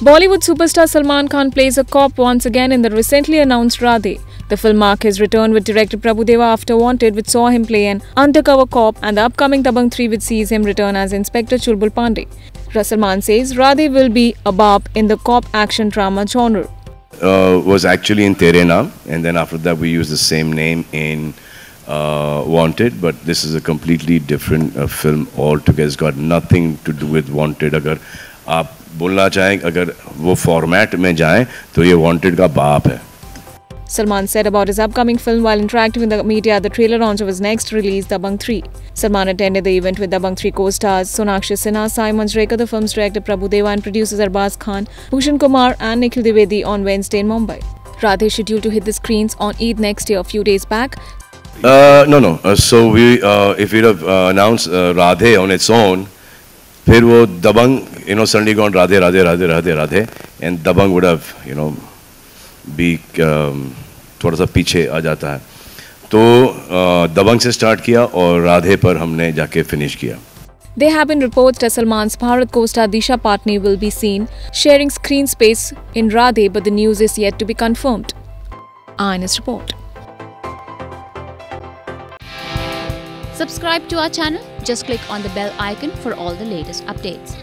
Bollywood superstar Salman Khan plays a cop once again in the recently announced Radhe. The film marks his return with director Prabhudeva after Wanted, which saw him play an undercover cop, and the upcoming Tabang 3, which sees him return as Inspector Chulbul Pandey. Salman says Radhe will be a bop in the cop action drama genre. Uh, was actually in Tere Naam, and then after that we used the same name in uh, Wanted, but this is a completely different uh, film altogether. It's got nothing to do with Wanted. Agar बोलना चाहें अगर वो format में जाएँ तो ये Wanted का बाप है Salman said about his upcoming film while interacting with the media at the trailer launch of his next release, Dabangg 3. Salman attended the event with Dabangg 3 co-stars Sonakshi Sinha, Sai Manjrekar, the film's director Prabhu Deva and producers Arbaz Khan, Bhushan Kumar and Nikhil Dwivedi on Wednesday in Mumbai. Radhe scheduled to hit the screens on Eid next year. A few days back, uh, no, no. Uh, so we, uh, if we'd have uh, announced uh, Radhe on its own, फिर वो दबंग you know suddenly gone Radhe Radhe Radhe Radhe Radhe and Dabangg would have you know be um, थोड़ा सा पीछे आ जाता है तो दबंग से start किया और राधे पर हमने जाके फिनिश किया There have been reports that Salman's Bharat co-star Disha Patni will be seen sharing screen space in Radhe, but the news is yet to be confirmed. INS report. Subscribe to our channel. Just click on the bell icon for all the latest updates.